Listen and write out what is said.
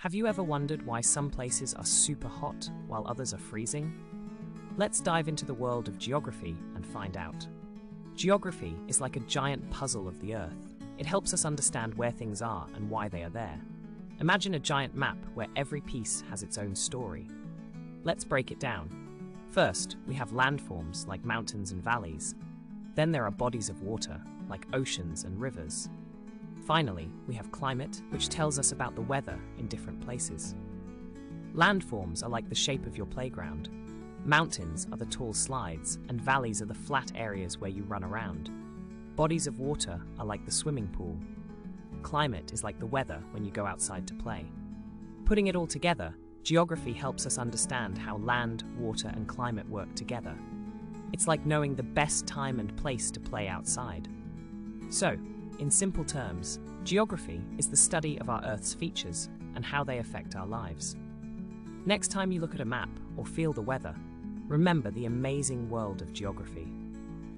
Have you ever wondered why some places are super hot while others are freezing? Let's dive into the world of geography and find out. Geography is like a giant puzzle of the Earth. It helps us understand where things are and why they are there. Imagine a giant map where every piece has its own story. Let's break it down. First, we have landforms like mountains and valleys. Then there are bodies of water, like oceans and rivers. Finally, we have climate, which tells us about the weather in different places. Landforms are like the shape of your playground. Mountains are the tall slides, and valleys are the flat areas where you run around. Bodies of water are like the swimming pool. Climate is like the weather when you go outside to play. Putting it all together, geography helps us understand how land, water, and climate work together. It's like knowing the best time and place to play outside. So, in simple terms, geography is the study of our Earth's features and how they affect our lives. Next time you look at a map or feel the weather, remember the amazing world of geography.